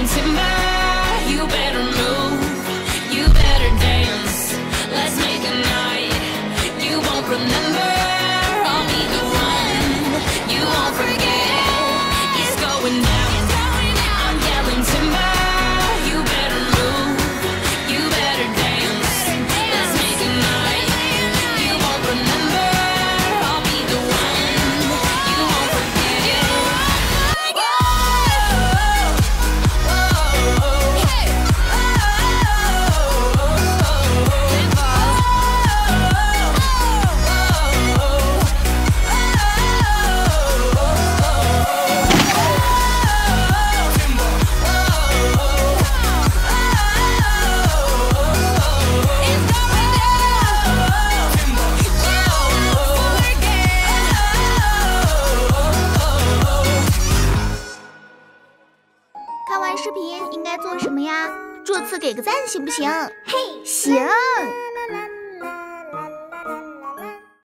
into my, you better 视频应该做什么呀？这次给个赞行不行？嘿行。